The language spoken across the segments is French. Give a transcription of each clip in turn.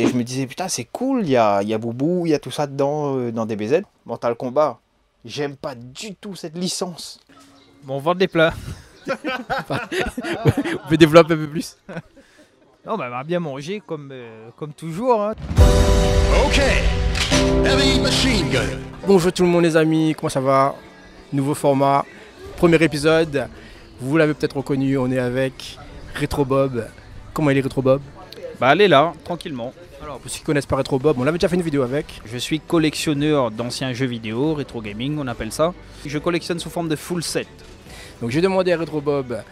Et je me disais, putain, c'est cool, il y a, il y a Boubou, il y a tout ça dedans, euh, dans DBZ. Mental Combat, j'aime pas du tout cette licence. Bon, on vend des plats. Vous pouvez développer un peu plus Non, bah, on va bien manger comme, euh, comme toujours. hein. Okay. Heavy machine gun. Bonjour tout le monde les amis, comment ça va? Nouveau format, premier épisode. Vous l'avez peut-être reconnu, on est avec Retro Bob. Comment il est Retro Bob Bah, allez là, tranquillement. Alors pour ceux qui connaissent pas Retro Bob, on avait déjà fait une vidéo avec. Je suis collectionneur d'anciens jeux vidéo, rétro gaming, on appelle ça. Je collectionne sous forme de full set. Donc j'ai demandé à Retro Bob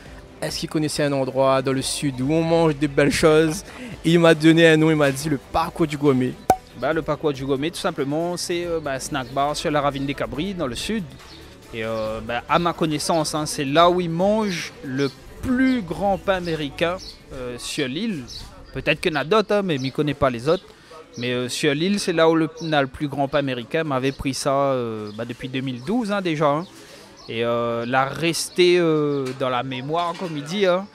est-ce qu'il connaissait un endroit dans le sud où on mange des belles choses? Et il m'a donné un nom, il m'a dit le parcours du Gourmet. Bah, le parcours du Gourmet, tout simplement, c'est euh, bah, un snack bar sur la ravine des Cabris, dans le sud. Et euh, bah, à ma connaissance, hein, c'est là où ils mangent le plus grand pain américain euh, sur l'île. Peut-être qu'il y en a d'autres, hein, mais je ne connais pas les autres. Mais euh, sur l'île, c'est là où le, le plus grand pain américain. m'avait pris ça euh, bah, depuis 2012 hein, déjà. hein. Et euh, l'a resté euh, dans la mémoire, comme il dit. hein.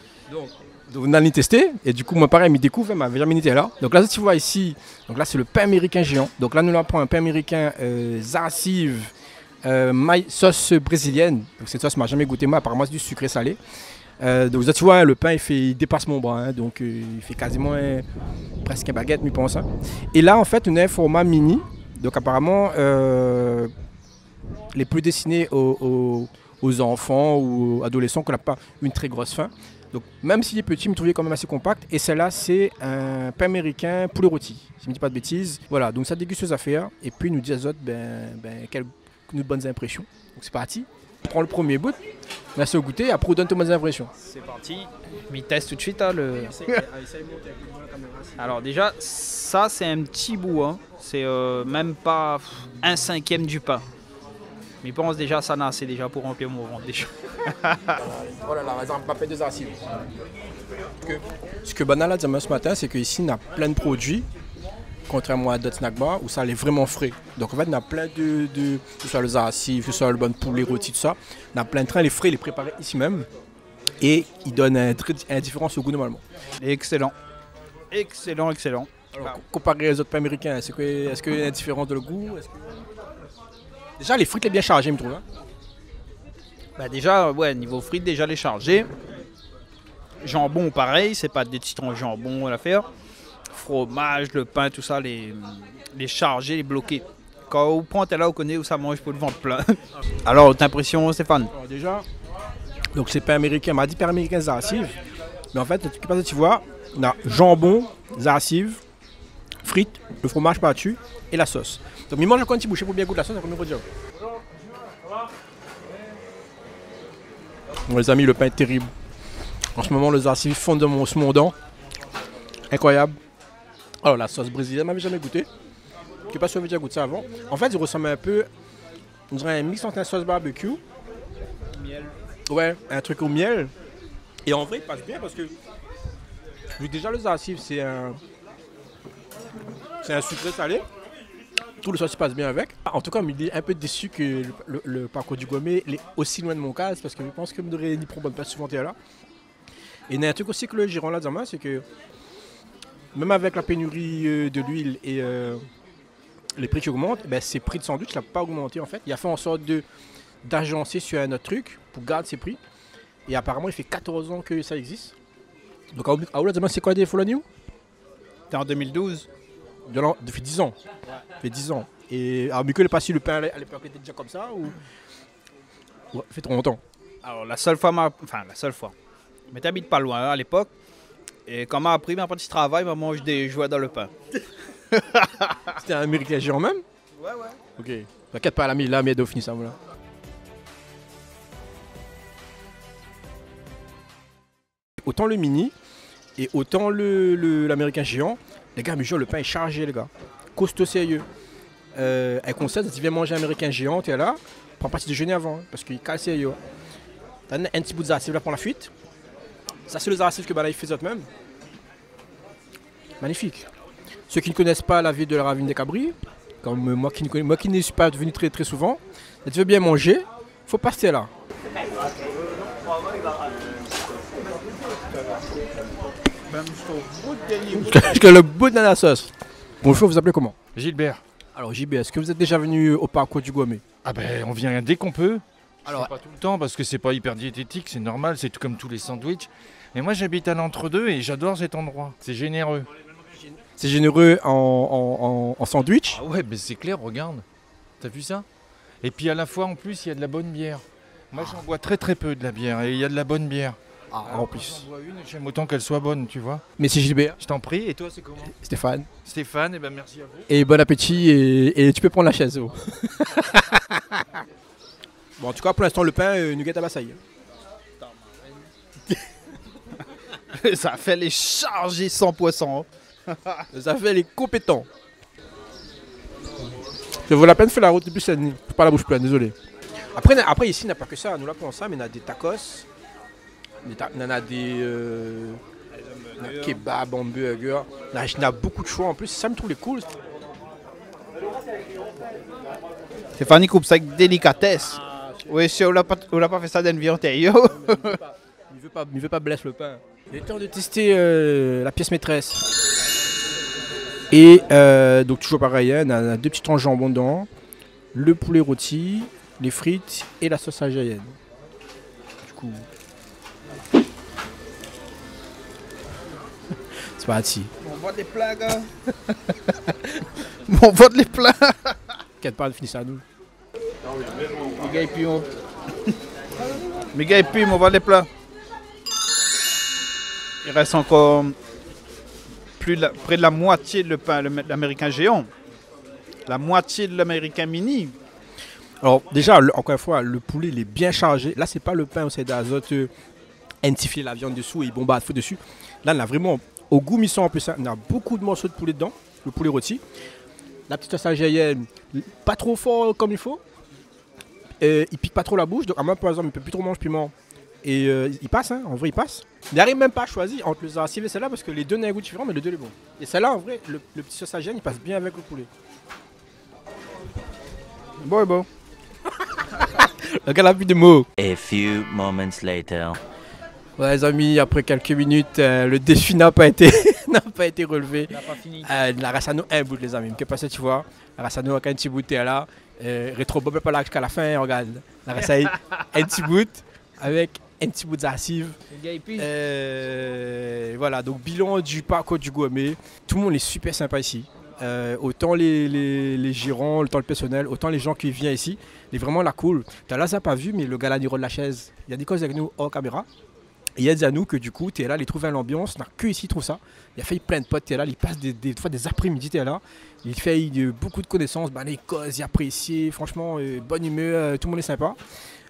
Donc on a l'y testé et du coup moi pareil il me découvre, m'avait jamais là. Donc là tu vois ici, donc là c'est le pain américain géant. Donc là nous on un pain américain euh, sauce brésilienne. Donc cette sauce m'a jamais goûté moi, apparemment c'est du sucré salé. Euh, donc tu vois le pain il, fait, il dépasse mon bras, hein. donc euh, il fait quasiment presque un baguette, je pense. hein. Et là en fait on a un format mini, donc apparemment euh, les plus destinés aux, aux- aux enfants ou aux adolescents qui n'ont pas une très grosse faim. Donc même s'il est petit, il me trouvait quand même assez compact. Et celle-là, c'est un pain américain poulet rôti, si je ne dis pas de bêtises. Voilà, donc ça dégusteuse à faire. Et puis nous dit à autres, ben, ben, quelles nous bonnes impressions. Donc c'est parti. On prend le premier bout, on laisse au goûter, après on donne tes impressions. C'est parti. M'y teste tout de suite. hein, le... Alors déjà, ça c'est un petit bout. hein. C'est euh, même pas un cinquième du pain. Mais pense déjà ça n'a assez déjà pour remplir mon ventre déjà. Oh là là, par exemple, papier de. Que- Ce que Banal a dit à moi ce matin, c'est qu'ici, on a plein de produits, contrairement à d'autres snack bars, où ça allait vraiment frais. Donc en fait, on a plein de, de que ce soit les archives, que ce soit le bon poulet rôti, tout ça. On a plein de trains, les frais, les préparés ici même. Et ils donnent un, très- un différence au goût normalement. Excellent. Excellent, excellent. Alors, comparé aux autres pains américains, est-ce qu'il y a une différence de le goût que- Déjà, les frites, sont bien chargées, je me trouve. hein. Bah déjà, ouais, niveau frites, déjà les chargés. Jambon, pareil, c'est pas des citrons jambon à l'affaire. Fromage, le pain, tout ça, les, les chargés, les bloqués. Quand vous prenez là, vous connaissez où ça mange pour le ventre plein. Alors, t'impression, Stéphane? Alors déjà, donc c'est pain américain, on m'a dit pain américain Zarcive. Mais en fait, tu tu vois, on a jambon, Zarcive, frites, le fromage battu et la sauce. Donc il mange encore un petit bouchée pour bien goûter la sauce, après dire. Bon les amis, le pain est terrible. En ce moment, le Zarcive fond de mon, mon. Incroyable. Alors la sauce brésilienne, m'avait jamais goûté. Je sais pas si avez déjà goûté ça avant. En fait, il ressemble un peu, on dirait un mix entre un sauce barbecue Ouais, un truc au miel. Et en vrai, il passe bien parce que vu déjà le zarcive, c'est un c'est un sucré salé. Tout le sauce passe bien avec. En tout cas, il est un peu déçu que le, le- le parcours du gourmet est aussi loin de mon cas, parce que je pense que je devrais n'y prendre bonne place souvent là. Et il y a un truc aussi que le giron là c'est que même avec la pénurie euh, de l'huile et euh, les prix qui augmentent, ben, ses prix de sandwich n'ont pas augmenté en fait. Il a fait en sorte de d'agencer sur un autre truc pour garder ses prix. Et apparemment, il fait 14 ans que ça existe. Donc, à Oula, demain, c'est quoi des Follow New? T'es en 2012 de l'an- Depuis 10 ans. Ça fait 10 ans. Et alors, Michael est passé le pain à l'époque, était déjà comme ça ou? Ouais, fait trop longtemps. Alors, la seule fois, m'a- enfin, la seule fois. Mais t'habites pas loin hein, à l'époque. Et quand m'a appris, ma petit travail, m'a mange des jouets dans le pain. C'était un américain géant même Ouais, ouais. Ok. T'inquiète pas, l'ami, là, mais il fini ça, voilà. Autant le mini et autant le- l'américain géant, les gars, mais genre, le pain est chargé, les gars. Costaud sérieux. Euh, un conseil, si tu viens manger américain géant, t'es là, prends pas petit déjeuner avant, hein, parce qu'il casse sérieux. T'as un, un petit bout de zarcive là pour la fuite. Ça, c'est le zarcive que Balaï fait eux-mêmes. Magnifique. Ceux qui ne connaissent pas la ville de la ravine des Cabris, comme moi qui ne connais- moi qui n'y suis pas venu très très souvent, si tu veux bien manger, faut passer là. Le bout de la sauce. Bonjour, vous appelez comment? Gilbert. Alors JB, est-ce que vous êtes déjà venu au parcours du Gourmet? Ah ben on vient dès qu'on peut. Alors, pas tout le temps parce que c'est pas hyper diététique, c'est normal, c'est tout comme tous les sandwichs. Mais moi j'habite à l'entre-deux et j'adore cet endroit. C'est généreux. c'est généreux en, en- en- en sandwich? Ah ouais, mais c'est clair, regarde. T'as vu ça? Et puis à la fois en plus il y a de la bonne bière. Moi j'en bois très très peu de la bière et il y a de la bonne bière. Ah, en plus. J'en bois une et j'aime autant qu'elle soit bonne, tu vois. Mais c'est Gilbert, Je t'en prie, et toi c'est comment? Stéphane. Stéphane, et ben merci à vous. Et bon appétit et, et tu peux prendre la chaise. oh. bon, en tout cas, pour l'instant, le pain, euh, nougat à Bassaï. Ça fait les charger sans poisson. hein. Ça fait les compétents. Ça vaut la peine de faire la route depuis nuit. Pas la bouche pleine, désolé. Après, na- après ici, il n'y a pas que ça. Nous, là, pour ça, mais il y a des tacos. des ta- Il y en a des euh, il y a kebab, hamburger. Il y a- il y en a beaucoup de choix en plus. Ça me trouve les cool. Stéphanie coupe ça avec délicatesse. Oui, si on l'a pas, fait ça d'une vie antérieure. Il veut pas, il veut pas blesser le pain. Il est temps de tester euh, la pièce maîtresse. Et euh, donc toujours pareil, hein, on a, on a deux petits tranches jambon dedans, le poulet rôti, les frites et la sauce algérienne. Du coup, c'est parti. On voit des plats, gars. on voit les plats. Quatre pas de finir ça à nous. Les gars, et puis on. Voit les plats. Il reste encore plus près de la moitié de pain, l'américain géant. La moitié de l'américain mini. Alors déjà, encore une fois, le poulet il est bien chargé. Là, c'est pas le pain au c'est d'azote euh, intensifié la viande dessous et feu dessus. Là, on a vraiment au goût mission en plus. hein. On a beaucoup de morceaux de poulet dedans, le poulet rôti. La petite sauce pas trop fort comme il faut. Euh, il pique pas trop la bouche. Donc, à moi, par exemple, il peut plus trop manger piment. Et euh, il passe, hein, en vrai, il passe. Il n'arrive même pas à choisir entre le zarcive et celle-là parce que les deux n'ont un goût différent, mais les deux les bons. Et celle-là, en vrai, le, le petit sauce il passe bien avec le poulet. Bon, bon. Le gars, la plus de mots. A few moments later. Ouais, les amis, après quelques minutes, euh, le défi n'a pas été, n'a pas été relevé. n'a pas fini. Euh, la Rassano, un bout, les amis. Que passe, tu vois La Rassano, avec un petit bout, là. Euh, rétro est pas là jusqu'à la fin, regarde. La Rassano, un petit bout, avec un petit bout puis. Euh, voilà, donc bilan du parcours du gourmet. Tout le monde est super sympa ici. Euh, autant les, les, les gérants, autant le personnel, autant les gens qui viennent ici. Il est vraiment la cool. T'as là, ça pas vu, mais le gars là, il rôle la chaise. Il y a des causes avec nous hors caméra. Il y a à nous que du coup, tu es là, il trouve l'ambiance. n'a que ici, trouve ça. Il a fait plein de potes, tu es là, il passe des, fois des après-midi, tu es là. Il fait beaucoup de connaissances, bah, les causes, il apprécie, franchement, euh, bonne humeur, euh, tout le monde est sympa.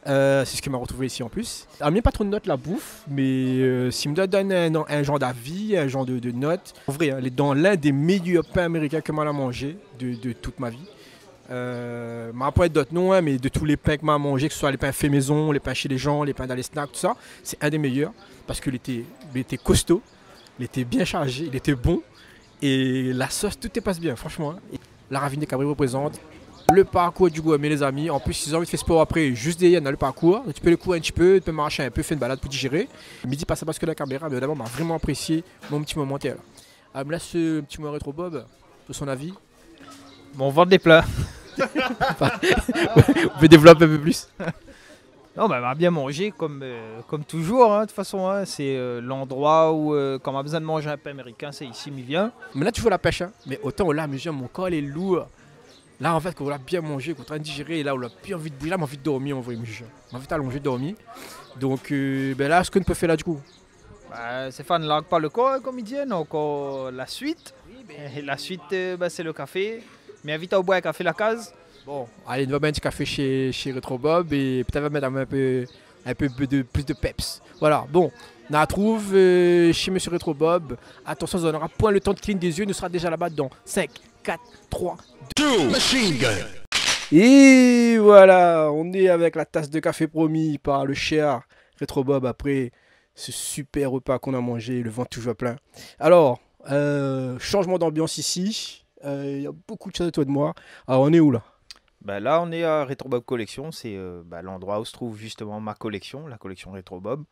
Euh, c'est ce qui m'a retrouvé ici en plus. Alors, a pas trop de notes la bouffe, mais euh, s'il me donne un, genre d'avis, un genre de, de notes, en vrai, hein, il est dans l'un des meilleurs pains américains que moi à manger de, de toute ma vie. Euh, m'a d'autres noms, hein, mais de tous les pains que m'a mangé, que ce soit les pains faits maison, les pains chez les gens, les pains dans les snacks, tout ça, c'est un des meilleurs parce qu'il était, il était costaud, il était bien chargé, il était bon et la sauce, tout est passe bien, franchement. hein. La ravine des Cabri représente le parcours du gourmet, les amis. En plus, ils ont envie de faire sport après, juste derrière, dans le parcours. Tu peux le courir un petit peu, tu peux marcher un peu, faire une balade pour digérer. Midi, passe parce que la caméra, mais d'abord, m'a vraiment apprécié mon petit moment là. Ah, laisse ce petit mot rétro Bob, de son avis. Bon, on vend des plats. Vous pouvez développer un peu plus. Non, bah, on va bien manger comme, euh, comme toujours. hein, De toute façon, hein, c'est euh, l'endroit où, euh, quand on a besoin de manger un pain américain, c'est ici, m'y vient. Mais là, tu vois la pêche, hein. mais autant là, mesure, mon corps il est lourd. Là, en fait, quand on a bien mangé, qu'on est en train de digérer, et là, on a plus envie de bouger, là, j'ai envie de dormir, en vrai, monsieur. J'ai envie d'allonger, dormir. Donc, ben là, ce qu'on peut faire là, du coup? Bah, Stéphane ne largue pas le corps, comme il dit, donc euh, la suite. Et la suite, bah, c'est le café. Mais invite à boire un café la case. Bon, allez, on va mettre un petit café chez, chez Retro Bob et peut-être on va mettre un peu, un peu de, plus de peps. Voilà, bon, on la trouve euh, chez Monsieur Retro Bob. Attention, on n'aura point le temps de cligner des yeux, nous sera déjà là-bas dans 5, 4, 3, Two machine gun. Et voilà, on est avec la tasse de café promis par le cher Retro Bob après ce super repas qu'on a mangé, le ventre toujours plein. Alors, euh, changement d'ambiance ici. Euh, Il y a beaucoup de choses autour de moi. Alors, on est où là? Bah là, on est à Retro Bob Collection. C'est euh, bah, l'endroit où se trouve justement ma collection, la collection Retro Bob.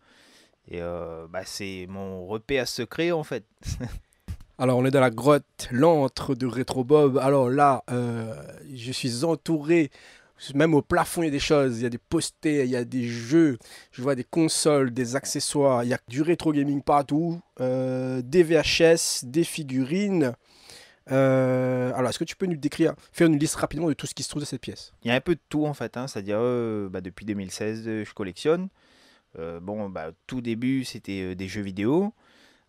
Et euh, bah, c'est mon repère secret en fait. Alors, on est dans la grotte, l'antre de Retro Bob. Alors là, euh, je suis entouré, même au plafond, il y a des choses. Il y a des posters, il y a des jeux, je vois des consoles, des accessoires. Il y a du rétro gaming partout, euh, des VHS, des figurines. Euh, alors, est-ce que tu peux nous décrire, faire une liste rapidement de tout ce qui se trouve dans cette pièce? Il y a un peu de tout en fait, hein, c'est-à-dire euh, bah, depuis 2016 euh, je collectionne. Euh, bon, bah, tout début c'était des jeux vidéo.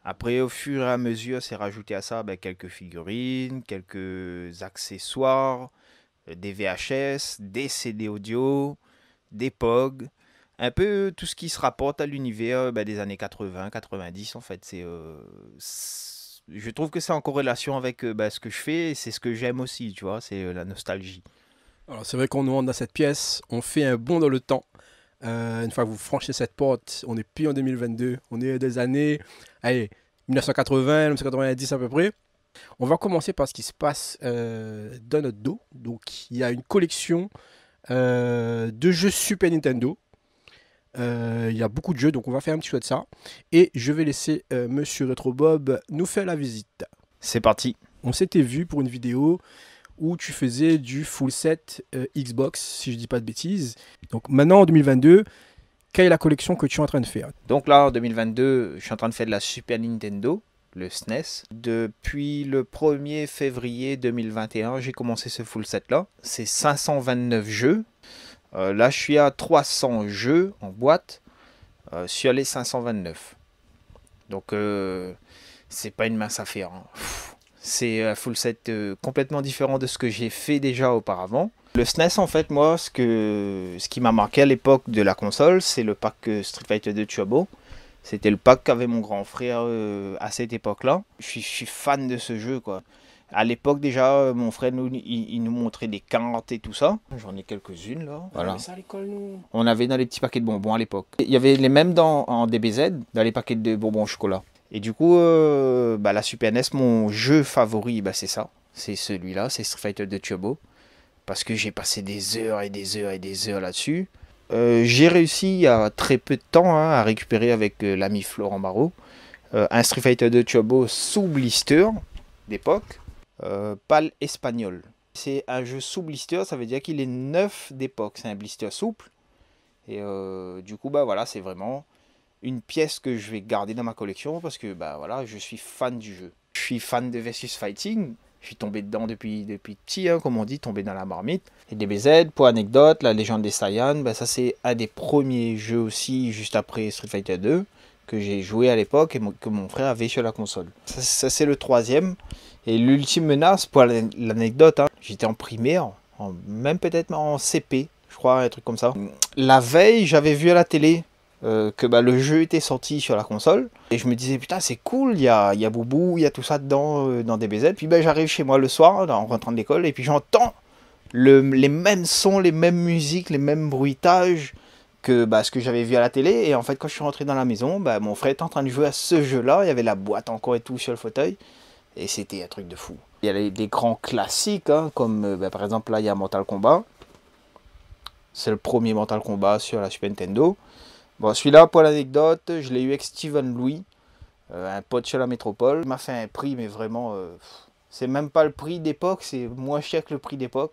Après, au fur et à mesure, c'est rajouté à ça bah, quelques figurines, quelques accessoires, des VHS, des CD audio, des POG, un peu tout ce qui se rapporte à l'univers bah, des années 80, 90 en fait. C'est- je trouve que c'est en corrélation avec euh, bah, ce que je fais et c'est ce que j'aime aussi, tu vois, c'est euh, la nostalgie. Alors, c'est vrai qu'on nous rentre dans cette pièce, on fait un bond dans le temps. Euh, une fois que vous franchez cette porte, on n'est plus en 2022, on est des années, allez, 1980, 1990 à peu près. On va commencer par ce qui se passe dans notre dos. Donc, il y a une collection de jeux Super Nintendo. Euh, il y a beaucoup de jeux, donc on va faire un petit choix de ça. Et je vais laisser euh, Monsieur Retro Bob nous faire la visite. C'est parti. On s'était vu pour une vidéo où tu faisais du full set euh, Xbox, si je dis pas de bêtises. Donc maintenant en 2022, quelle est la collection que tu es en train de faire? Donc là, en 2022, je suis en train de faire de la Super Nintendo, le SNES. Depuis le 1er février 2021, j'ai commencé ce full set-là. C'est 529 jeux. Euh, là, je suis à 300 jeux en boîte euh, sur les 529. Donc, euh, c'est pas une mince affaire. hein. C'est un full set euh, complètement différent de ce que j'ai fait déjà auparavant. Le SNES, en fait, moi, ce, que, ce qui m'a marqué à l'époque de la console, c'est le pack euh, Street Fighter 2 Turbo. C'était le pack qu'avait mon grand frère euh, à cette époque-là. Je suis fan de ce jeu, quoi. À l'époque, déjà, euh, mon frère, nous, il, il nous montrait des cartes et tout ça. J'en ai quelques-unes, là. Voilà. ça à l'école, nous. On avait dans les petits paquets de bonbons à l'époque. Il y avait les mêmes dans, en DBZ, dans les paquets de bonbons au chocolat. Et du coup, euh, bah, la Super NES, mon jeu favori, bah, c'est ça. C'est celui-là, c'est Street Fighter 2 Turbo. Parce que j'ai passé des heures et des heures et des heures là-dessus. Euh, j'ai réussi il y a très peu de temps hein, à récupérer avec euh, l'ami Florent Barrault un Street Fighter 2 Turbo sous blister d'époque, euh, pâle espagnol. C'est un jeu sous blister, ça veut dire qu'il est neuf d'époque. C'est un blister souple. Et euh, du coup, bah voilà, c'est vraiment une pièce que je vais garder dans ma collection parce que bah voilà, je suis fan du jeu. Je suis fan de Versus Fighting. Je suis tombé dedans depuis, depuis petit, hein, comme on dit, tombé dans la marmite. Et DBZ, pour anecdote, la légende des Saiyans, bah, ça c'est un des premiers jeux aussi, juste après Street Fighter 2, que j'ai joué à l'époque et que mon frère avait sur la console. Ça, c'est le troisième. Et l'ultime menace, pour l'an- l'anecdote, hein, j'étais en primaire, même peut-être en CP, je crois, un truc comme ça. La veille, j'avais vu à la télé euh, que bah, le jeu était sorti sur la console. Et je me disais, putain, c'est cool, il y a, y a Boubou, il y a tout ça dedans, euh, dans DBZ. Puis bah, j'arrive chez moi le soir, en rentrant de l'école, et puis j'entends le- les mêmes sons, les mêmes musiques, les mêmes bruitages que bah, ce que j'avais vu à la télé. Et en fait, quand je suis rentré dans la maison, mon frère était en train de jouer à ce jeu-là. Il y avait la boîte encore et tout sur le fauteuil. Et c'était un truc de fou. Il y a les- des grands classiques, hein, comme euh, bah, par exemple là, il y a Mortal Kombat. C'est le premier Mortal Kombat sur la Super Nintendo. Bon, celui-là, pour l'anecdote, je l'ai eu avec Steven Louis, euh, un pote chez la métropole. Il m'a fait un prix, mais vraiment, euh, c'est même pas le prix d'époque, c'est moins cher que le prix d'époque.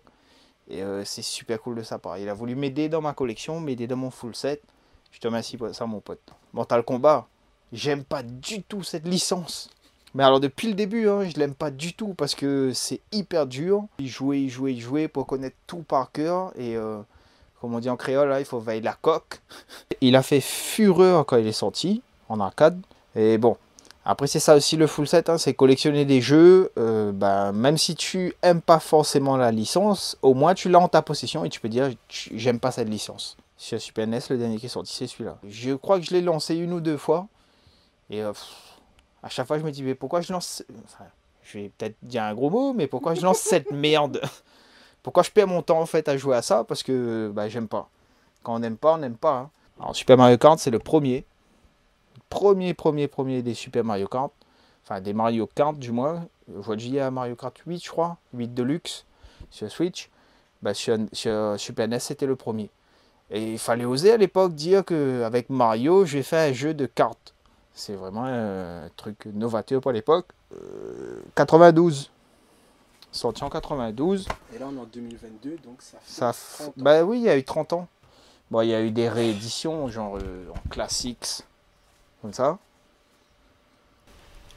Et c'est super cool de sa part. Il a voulu m'aider dans ma collection, m'aider dans mon full set. Je te remercie pour ça, mon pote. Mortal Kombat, j'aime pas du tout cette licence. Mais alors depuis le début, hein, je l'aime pas du tout parce que c'est hyper dur. Y jouer, y jouer, y jouer pour connaître tout par cœur. Et euh, comme on dit en créole, il faut veiller la coque. Il a fait fureur quand il est sorti en arcade. Et bon, après c'est ça aussi le full set, hein, c'est collectionner des jeux. euh, ben, même si tu aimes pas forcément la licence, au moins tu l'as en ta possession et tu peux dire j'aime pas cette licence. Sur Super NES, le dernier qui est sorti, c'est celui-là. Je crois que je l'ai lancé une ou deux fois. Et euh, à chaque fois, je me dis, mais pourquoi je lance. Enfin, je vais peut-être dire un gros mot, mais pourquoi je lance cette merde? Pourquoi je perds mon temps en fait à jouer à ça? Parce que bah, j'aime pas. Quand on n'aime pas, on n'aime pas. hein. Alors, Super Mario Kart, c'est le premier. Premier, premier, premier des Super Mario Kart. Enfin, des Mario Kart, du moins. Je vois a Mario Kart 8, je crois. 8 Deluxe sur Switch. Bah, sur, sur Super NES, c'était le premier. Et il fallait oser à l'époque dire qu'avec Mario, j'ai fait un jeu de cartes. C'est vraiment un truc novateur pour l'époque. euh, 92. Sorti en 92. Et là, on est en 2022, donc ça fait. Ça f- 30 ans. Bah oui, il y a eu 30 ans. Bon, il y a eu des rééditions, genre euh, en classics, comme ça.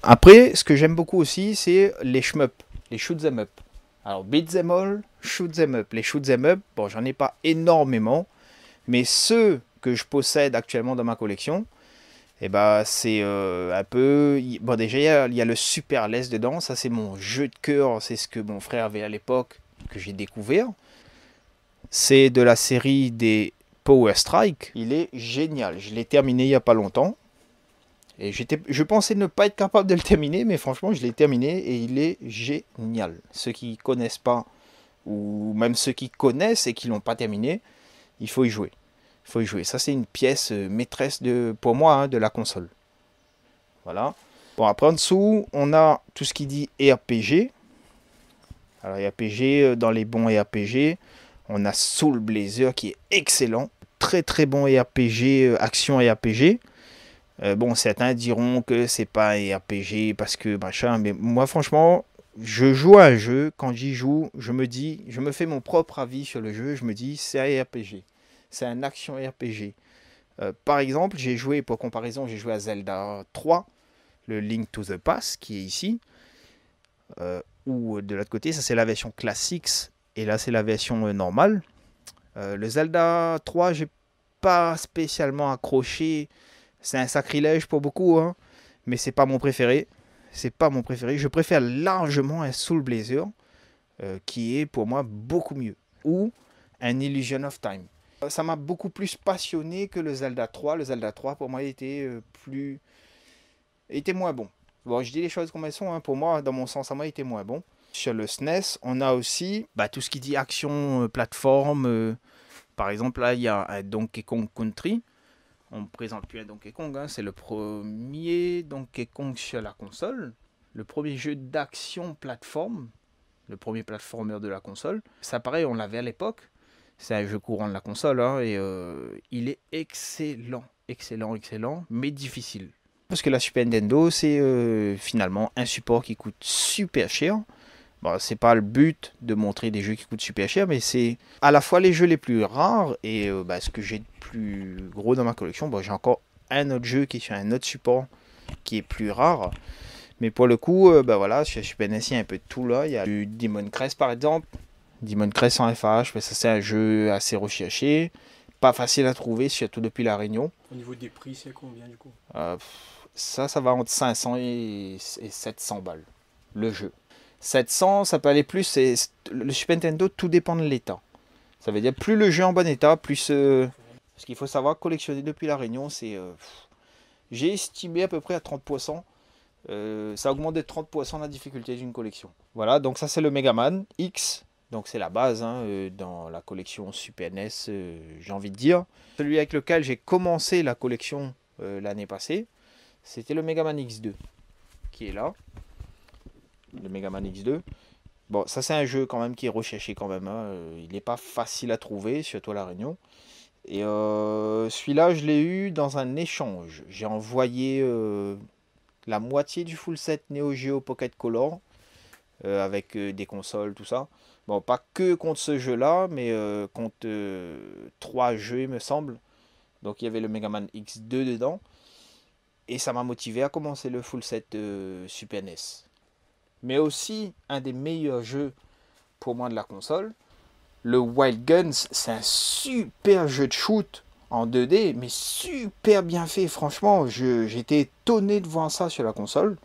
Après, ce que j'aime beaucoup aussi, c'est les shmup, les shoot 'em up. Alors, beat them all, shoot them up. Les shoot 'em up, bon, j'en ai pas énormément, mais ceux que je possède actuellement dans ma collection, eh ben, c'est euh, un peu. y- Bon, déjà, il y y a le Super LES dedans, ça, c'est mon jeu de cœur, c'est ce que mon frère avait à l'époque, que j'ai découvert. C'est de la série des Power Strike. Il est génial. Je l'ai terminé il n'y a pas longtemps. Et j'étais, je pensais ne pas être capable de le terminer, mais franchement, je l'ai terminé et il est génial. Ceux qui connaissent pas, ou même ceux qui connaissent et qui l'ont pas terminé, il faut y jouer. Il faut y jouer. Ça, c'est une pièce euh, maîtresse de, pour moi hein, de la console. Voilà. Bon, après, en dessous, on a tout ce qui dit RPG. Alors, RPG, euh, dans les bons RPG, on a Soul Blazer qui est excellent. Très très bon RPG, euh, action RPG. Bon, certains diront que c'est pas un RPG parce que machin, mais moi franchement, je joue à un jeu. Quand j'y joue, je me dis, je me fais mon propre avis sur le jeu. Je me dis, c'est un RPG. C'est un action RPG. Euh, par exemple, j'ai joué, pour comparaison, j'ai joué à Zelda 3, le Link to the Past, qui est ici. Euh, ou de l'autre côté, ça c'est la version classics et là, c'est la version euh, normale. Euh, le Zelda 3, j'ai pas spécialement accroché. C'est un sacrilège pour beaucoup, hein, mais c'est pas mon préféré. C'est pas mon préféré. Je préfère largement un Soul Blazer, euh, qui est pour moi beaucoup mieux. Ou un Illusion of Time. Euh, Ça m'a beaucoup plus passionné que le Zelda 3. Le Zelda 3, pour moi, était euh, plus. était moins bon. Bon, je dis les choses comme elles sont. hein. Pour moi, dans mon sens, à moi, était moins bon. Sur le SNES, on a aussi bah, tout ce qui dit action, euh, plateforme. par exemple, là, il y a Donkey Kong Country. On ne présente plus un Donkey Kong. hein, C'est le premier Donkey Kong sur la console. Le premier jeu d'action plateforme. Le premier platformer de la console. Ça, pareil, on l'avait à l'époque. C'est un jeu courant de la console. hein, et euh, il est excellent. Excellent, excellent. Mais difficile. Parce que la Super Nintendo, c'est euh, finalement un support qui coûte super cher. Bon, c'est pas le but de montrer des jeux qui coûtent super cher, mais c'est à la fois les jeux les plus rares et euh, bah, ce que j'ai de plus gros dans ma collection. Bon, j'ai encore un autre jeu qui est sur un autre support qui est plus rare. Mais pour le coup, bah voilà, sur Super NES, il y a un peu de tout là. Il y a du Demon Crest par exemple. Demon Crest en FH, mais ça c'est un jeu assez recherché. Pas facile à trouver, surtout depuis la Réunion. Au niveau des prix, c'est combien du coup? Euh, ça, ça va entre 500 et, et 700 balles, le jeu. 700, ça peut aller plus. c'est- le Super Nintendo, tout dépend de l'état. Ça veut dire plus le jeu est en bon état, plus. euh, ce qu'il faut savoir, collectionner depuis la Réunion, c'est. euh, J'ai estimé à peu près à 30%. euh, ça augmente de 30% la difficulté d'une collection. Voilà, donc ça c'est le Mega Man X. Donc c'est la base hein, euh, dans la collection Super NES, euh, j'ai envie de dire. Celui avec lequel j'ai commencé la collection euh, l'année passée, c'était le Mega Man X2 qui est là. Le Mega Man X2. Bon, ça c'est un jeu quand même qui est recherché quand même. hein. Il n'est pas facile à trouver, surtout à La Réunion. Et celui-là, je l'ai eu dans un échange. J'ai envoyé la moitié du full set Neo Geo Pocket Color avec des consoles, tout ça. Bon, pas que contre ce jeu-là, mais euh, contre euh, trois jeux, il me semble. Donc il y avait le Mega Man X2 dedans. Et ça m'a motivé à commencer le full set euh, Super NES. Mais aussi, un des meilleurs jeux pour moi de la console, le Wild Guns, c'est un super jeu de shoot en 2D, mais super bien fait. Franchement, j'étais étonné de voir ça sur la console.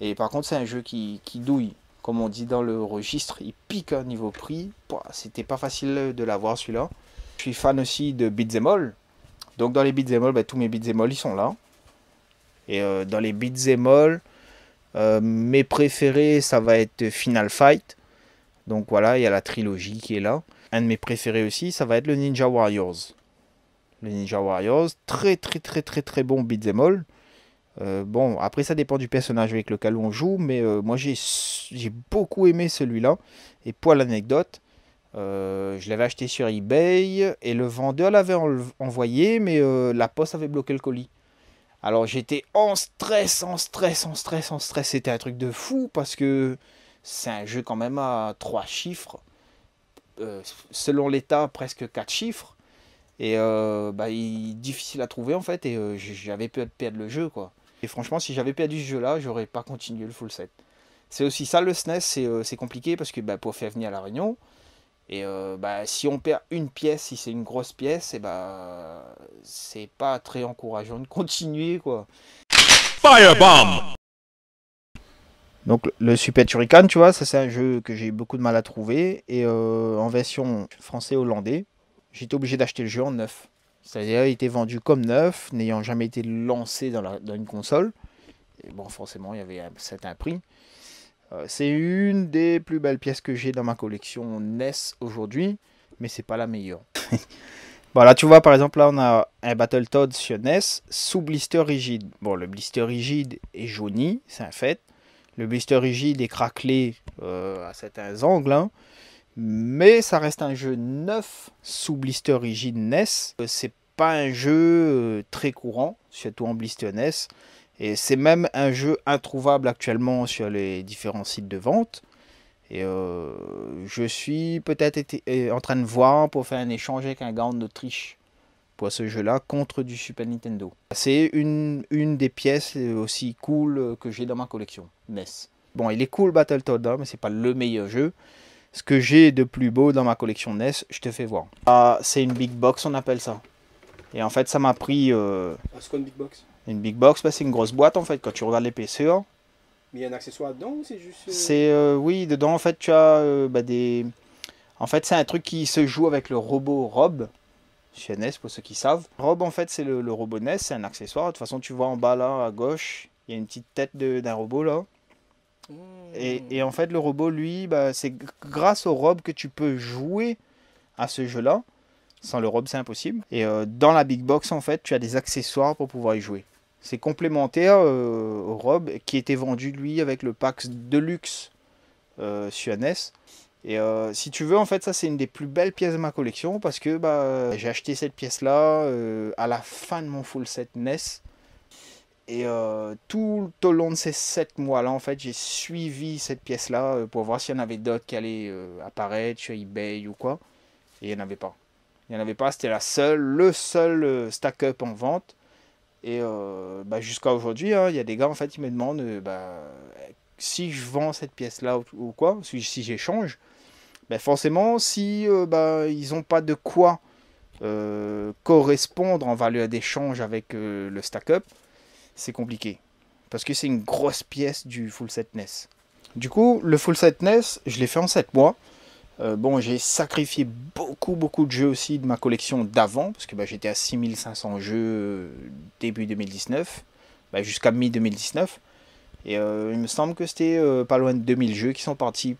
Et par contre, c'est un jeu qui douille. Comme on dit dans le registre, il pique niveau prix. C'était pas facile de l'avoir celui-là. Je suis fan aussi de Beat'em All. Donc dans les Beat'em All, bah, tous mes Beat'em All, ils sont là. Et euh, dans les Beat'em All, euh, mes préférés, ça va être Final Fight. Donc voilà, il y a la trilogie qui est là. Un de mes préférés aussi, ça va être le Ninja Warriors. Le Ninja Warriors, très très très très très bon beat'em all. Euh, bon, après ça dépend du personnage avec lequel on joue, mais euh, moi j'ai j'ai beaucoup aimé celui-là. Et pour l'anecdote, euh, je l'avais acheté sur eBay et le vendeur l'avait envoyé, mais la poste avait bloqué le colis. Alors j'étais en stress, en stress, en stress, en stress. C'était un truc de fou parce que c'est un jeu quand même à trois chiffres. Selon l'état, presque quatre chiffres. Et bah, il est difficile à trouver en fait. Et j'avais peur de perdre le jeu quoi. Et franchement, si j'avais perdu ce jeu-là, j'aurais pas continué le full set. C'est aussi ça le SNES, c'est euh, c'est compliqué parce que bah, pour faire venir à la réunion, et euh, bah, si on perd une pièce, si c'est une grosse pièce, et bah c'est pas très encourageant de continuer quoi. Firebomb! Donc le Super Turrican, tu vois, ça c'est un jeu que j'ai beaucoup de mal à trouver et euh, en version français-hollandais, j'étais obligé d'acheter le jeu en neuf. C'est-à-dire il était vendu comme neuf, n'ayant jamais été lancé dans, la- dans une console. Et bon, forcément, il y avait un certain prix. Euh, c'est une des plus belles pièces que j'ai dans ma collection NES aujourd'hui, mais c'est pas la meilleure. bon, là, tu vois, par exemple, là, on a un Battletoads sur NES sous blister rigide. Bon, le blister rigide est jauni, c'est un fait. Le blister rigide est craquelé euh, à certains angles, hein. Mais ça reste un jeu neuf sous blister rigide NES. Euh, C'est pas un jeu euh, très courant, surtout en blister NES. Et c'est même un jeu introuvable actuellement sur les différents sites de vente. Et euh, je suis peut-être en train de voir pour faire un échange avec un gars en Autriche pour ce jeu-là contre du Super Nintendo. C'est une, des pièces aussi cool que j'ai dans ma collection NES. Bon, il est cool Battletoads, hein, mais c'est pas le meilleur jeu. Ce que j'ai de plus beau dans ma collection NES, je te fais voir. Ah, c'est une big box, on appelle ça. Et en fait, ça m'a pris euh, C'est quoi une big box? une big box, bah, c'est une grosse boîte en fait. Quand tu regardes l'épaisseur, Mais il y a un accessoire dedans ou c'est juste. c'est euh, oui, dedans en fait, tu as euh, bah, des. En fait, c'est un truc qui se joue avec le robot Rob. Chez NES, pour ceux qui savent. Rob, en fait, c'est le, le robot NES, c'est un accessoire. De toute façon, tu vois en bas là, à gauche, il y a une petite tête de- d'un robot là. Et, et en fait, le robot, lui, bah, c'est grâce au Rob que tu peux jouer à ce jeu-là. Sans le Rob, c'est impossible. Et euh, dans la Big Box, en fait, tu as des accessoires pour pouvoir y jouer. C'est complémentaire euh, au qui était vendu, lui, avec le pack Deluxe euh, sur NES. Et euh, si tu veux, en fait, ça, c'est une des plus belles pièces de ma collection parce que bah, j'ai acheté cette pièce-là euh, à la fin de mon full set NES. Et euh, tout au long de ces 7 mois-là, en fait, j'ai suivi cette pièce-là euh, pour voir s'il y en avait d'autres qui allaient euh, apparaître sur eBay ou quoi. Et il n'y en avait pas. Il n'y en avait pas, c'était la seule, le seul stack-up en vente. Et bah, jusqu'à aujourd'hui, hein, il y a des gars, en fait, qui me demandent bah, si je vends cette pièce-là ou, ou quoi, si, si j'échange. Ben forcément, si bah, ils n'ont pas de quoi correspondre en valeur d'échange avec le stack-up, c'est compliqué. Parce que c'est une grosse pièce du full set NES. Du coup, le full set NES, je l'ai fait en 7 mois. Euh, bon, j'ai sacrifié beaucoup, beaucoup de jeux aussi de ma collection d'avant, parce que bah, j'étais à 6500 jeux euh, début 2019, bah, jusqu'à mi-2019. Et euh, il me semble que c'était pas loin de 2000 jeux qui sont partis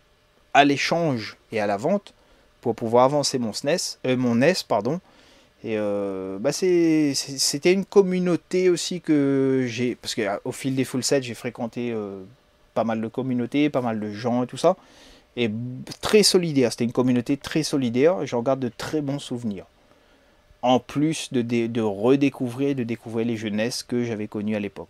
à l'échange et à la vente pour pouvoir avancer mon SNES, mon NES, pardon. Et euh, bah c'était une communauté aussi que j'ai, parce qu'au fil des full sets, j'ai fréquenté euh, pas mal de communautés, pas mal de gens et tout ça. Et très solidaire, c'était une communauté très solidaire, j'en garde de très bons souvenirs. En plus de, de redécouvrir, de découvrir les jeunesses que j'avais connues à l'époque.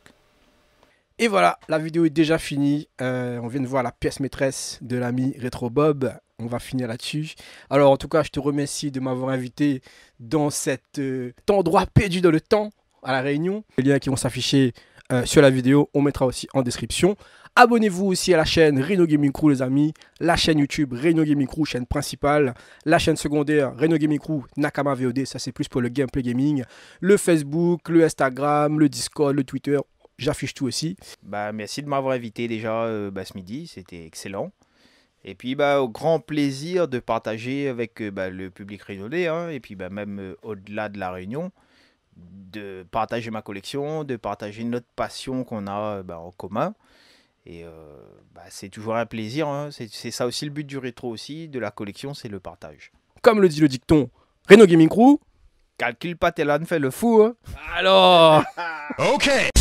Et voilà, la vidéo est déjà finie. Euh, on vient de voir la pièce maîtresse de l'ami Retro Bob. On va finir là-dessus. Alors, en tout cas, je te remercie de m'avoir invité dans cet euh, endroit perdu dans le temps à La Réunion. Les liens qui vont s'afficher euh, sur la vidéo, on mettra aussi en description. Abonnez-vous aussi à la chaîne Reno Gaming Crew, les amis. La chaîne YouTube Reno Gaming Crew, chaîne principale. La chaîne secondaire Reno Gaming Crew, Nakama VOD. Ça, c'est plus pour le gameplay gaming. Le Facebook, le Instagram, le Discord, le Twitter. J'affiche tout aussi. Bah, merci de m'avoir invité déjà euh, bah, ce midi, c'était excellent. Et puis bah, au grand plaisir de partager avec euh, bah, le public réunionnais, hein, et puis bah, même euh, au-delà de la réunion, de partager ma collection, de partager notre passion qu'on a euh, bah, en commun. Et euh, bah, c'est toujours un plaisir, hein. c'est ça aussi le but du rétro aussi, de la collection, c'est le partage. Comme le dit le dicton, Reno Gaming Crew. Calcule pas, Télan fait le fou. Hein. Alors Okay.